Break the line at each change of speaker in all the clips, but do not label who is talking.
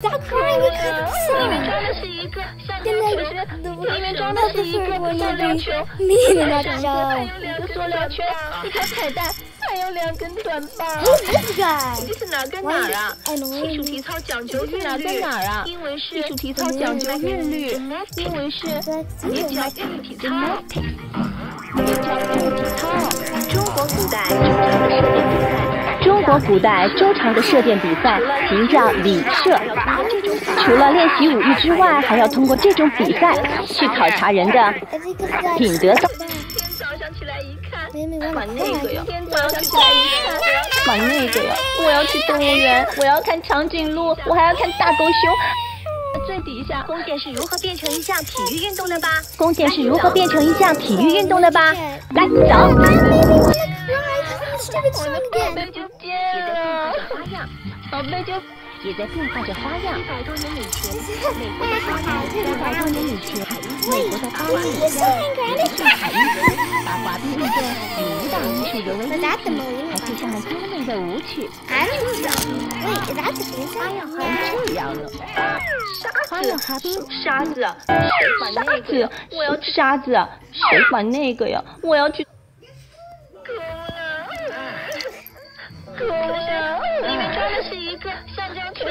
咋可能？
里面装的是一个，
下
面
装
的
是，
里面装的是一个果
篮
球，
里面那个。
还有两个球，一条彩带，还有两根短棒。
哎，
这是哪跟哪啊？艺术体操讲究韵律，因为是
艺术体操讲究韵律，因为是
也叫韵律体操，
也叫韵律体操，
中国古代。
国古代周长的射箭比赛名叫礼射。除了练习武艺之外，还要通过这种比赛去考察人的.品德
天早上起来一看把那个呀，今天早上起来一看，
把那个呀，我要去动物园，我要看长颈鹿，我还要看大狗熊。最底下，
弓箭是如何变成一项体育运动的吧？
弓箭是如何变成一项体育运动的吧？来，走。
这
个
重
点，宝贝就了，
宝贝也在变化着花样。
一百多年以前，美国的
海鹰，美国的
海鹰，美
国的，把滑冰运动与舞蹈艺术融为一体，还配上了优美的舞曲。
哎，
咋花样？我。花样滑冰，
沙子，谁管那个？
我要去沙子，谁那个呀？我要去。
个橡胶球，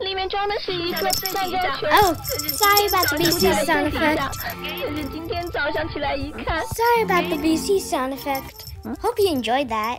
里面装的是一个橡胶球。
Oh, sorry about the VC sound effect.
可是今天早上起来一看。
Sorry about the VC sound effect. Hope you enjoyed that.